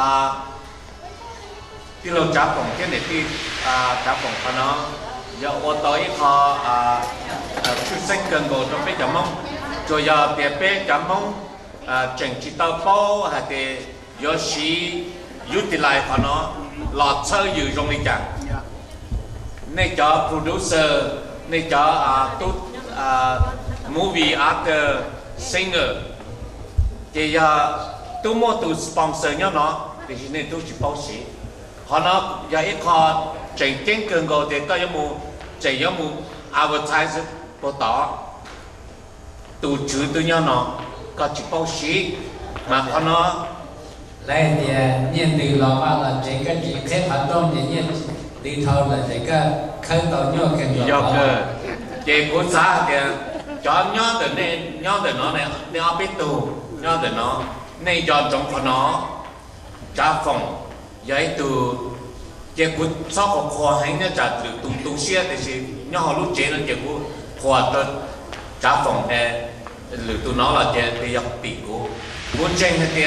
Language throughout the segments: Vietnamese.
à lâu nó ô tô họ à, à, à sách cần bộ cho biết chấm mong rồi giờ tiệp biết chấm mong à chỉ tao bao hay thì giờ utilize họ nó lọt sơ dự trong đi chẳng này cho producer, này cho à, tốt movie actor, singer. Thì giờ tôi mua từ sponsor nhau nó thì nên tôi chỉ bảo sĩ họ nó giờ dạ, ít họ chỉnh chính cường cầu thì tôi muốn chỉ có muốn advertise bộ tỏ. Tổ chức tự nhau nó có chỉ bảo sĩ mà dạ. họ nó lại thì à, nhìn từ lò mà là chỉ cái chỉ thế hoạt động thì nhìn từ thầu là chỉ cái khơi tàu nhau cái nhau chỉ cố xa thì à, cho nhau từ nên nhau từ nó này nhau biết tù nhau từ nó nên cho trong của nó trả phòng giấy từ chỉ của sau của khoa hành nó trả từ tu tu xe thì chỉ nhau họ lúc chế nó chỉ của khoa từ trả phòng để lử tu nó là chỉ thì học tỷ của muốn tranh thì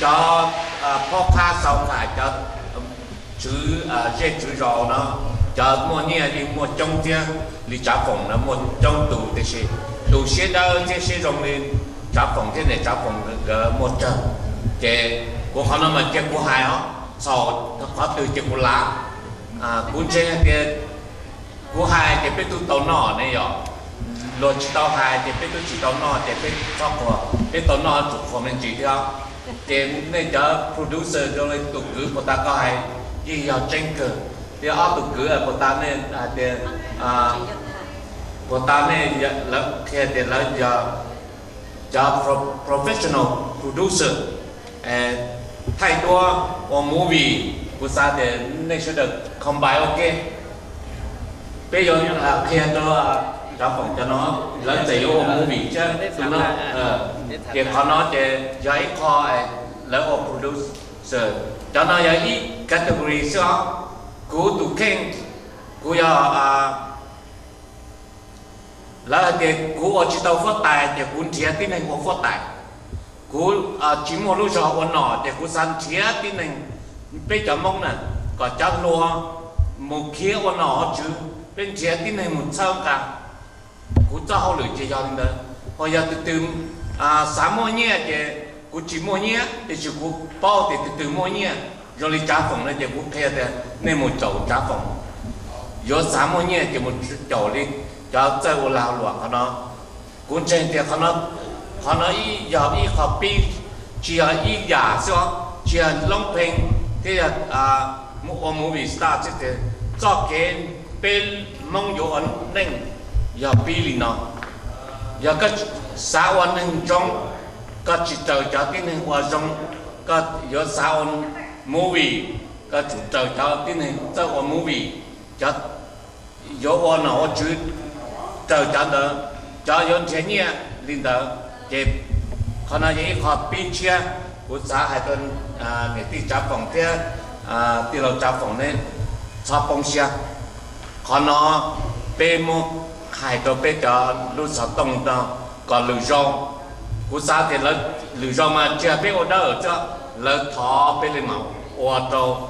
choพ่อค้าเสาขายcho chữ dễ chữ rõ nó cho mua nhà đi mua trong kia đi trả phòng nó mua trong tủ thì sẽ tủ xe đó thì sẽ dùng lên trả phòng thế này trả phòng cái một trăm cái của họ nó mà cái của hai họ sau khóa từ à, cái của lá à cũng chơi cái của hai cái biết tu tàu nọ này rồi luật chỉ tàu hai cái biết tu chỉ tàu nọ cái biết cho của biết tàu nọ chủ của mình chỉ theo thì nên cho producer cho nên tụ cử của ta có hai gì giờ tranh cờ thì ở tụ cử ở của ta nên à thì à của ta nên là khi thì là giờ cho professional producer. And thay 多我 movie của ta thì nên sẽ được combine ok bây giờ là khi đó trả phòng cho nó lớn tỷ ô movie chứ tụi nó thì họ nói thì giấy kho lỡ ô producer cho nó giấy ít category sao cú tụ khen cú giờ à lỡ thì cú ở chỉ tàu phát tài thì cú chia tin hành của phát tài cú à chỉ một lúc cho ôn nọ thì cú san chia tin này bây giờ mong nè có chắc lo một kia ôn nọ chứ? Bên chia tin này một sao cả. Cú cho họ lựa chơi cho nên đó họ giờ từ từ à sáng mỗi nhẹ thì cú chỉ mỗi nhẹ thì chỉ cú bao thì từ từ mỗi nhẹ rồi đi trả phòng này thì cú khe để nên một chỗ trả phòng. Rồi sáng mỗi nhẹ thì một chỗ đi. Cho chơi của lao loạn nó cũng trên thì nó họ nói y giờ y học pin chỉ là y giả sao chỉ là long phim thì là à một ông movie star thế cho cái bên mong yếu ấn nên giờ pin lì nó giờ cái xã hội hình trong cái chỉ chờ cho cái hình hòa trong cái giờ xã hội movie cái chỉ chờ cho cái hình hòa hội movie cho giờ hòa nó chứ chờ cho đó cho yon thế nhỉ linh đó cái khả năng gì? Họ bị chia. Của xã hội tuần để đi trả phòng thế à đi lâu trả phòng nên cho phong xe khả năng bê một hai đồ bê cho lúc sau tông đó có lửa rong cú sa thì là lửa rong mà chưa biết ở đâu ở cho là thọ bê lên màu ở đâu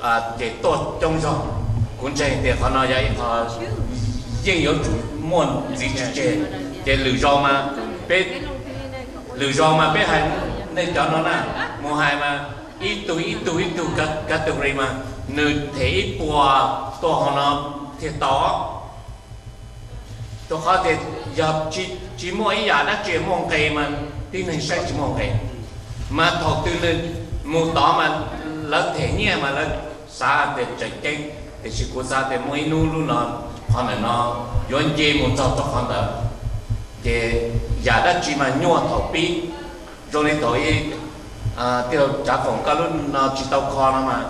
à để tốt trong rong cũng chơi thì họ nói vậy họ riêng có chủ muốn gì chơi để lửa rong mà bên lửa do mà bê hai nên cho nó nè mua hai mà ít tuổi ít tuổi ít tuổi các category mà. Nửa thế ít bùa to họ nó thì to. Tôi có thể giờ chỉ chỉ mỗi giờ đã chỉ mong cây mà tin hình sách chỉ mong cây. Mà thọ từ lên mùa đó mà lớn thế nhẹ mà lớn xa để chạy kinh thì chỉ có xa để mỗi nu luôn nó họ nó yon gì một trâu cho họ đó thì giả đã chỉ mà nhua thọ pi, rồi nên tôi à tiêu trả phòng cá luôn nó à, chỉ tàu kho nó mà.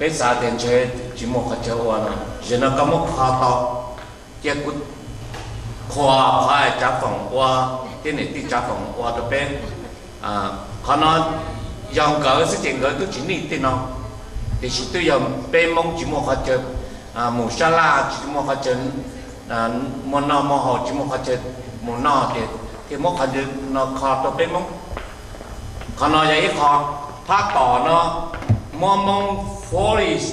Bây giờ tiền chơi chỉ một cái chơi hoa nó. Giờ nó có một kho to chỉ có khoa phải trả phòng qua cái này đi trả phòng qua đó bên à họ nó dòng cỡ sự kiện cỡ tôi chỉ nghĩ tên nó. Thì chỉ tôi dòng bên mong chỉ một cái chơi à một sa la chỉ một cái chơi à một nọ một hồ chỉ một phát chơi một nọ thì thì một phát chơi nó khó đó bên mong họ nói vậy khó ภาคต่อเนาะมองมอง forest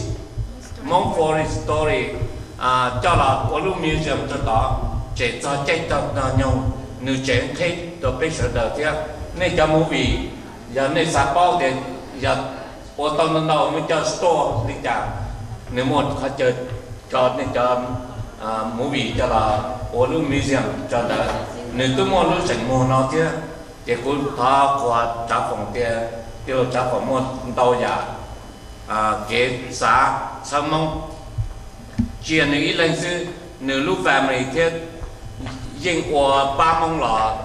มอง forest story อ่าเจ้าละวอลูมิวเซียมจะต่อเจ็ดจะเจ็ดจะนายงนึกเจ็ดเทตัวเป็น À, movie cho là olu museum cho là nếu tôi mua lúc chẳng mua nó chứ thì cũng ta qua trả phòng tiền tiêu trả phòng mua đâu giả. À kế xã sang mong chuyện này ít lên chứ nếu lúc về mình thì riêng của ba mong là,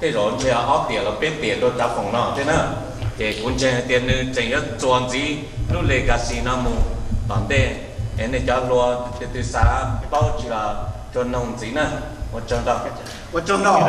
thế rồi thì ở tiền là biết tiền tôi trả phong nó, thế nữa thì cũng chẳng tiền nữa chẳng có chuyện gì lu lấy cái si nó mua tạm thế em này cho lo từ từ xa bao chỉ cho nông dân à một trăm đồng một trăm đồng